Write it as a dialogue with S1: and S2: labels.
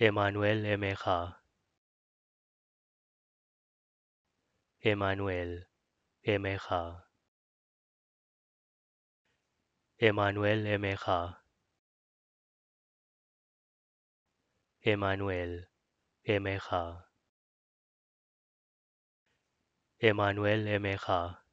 S1: Emmanuel Emeja Emmanuel Emeja Emmanuel Emeja Emmanuel Emeja Emmanuel Emeja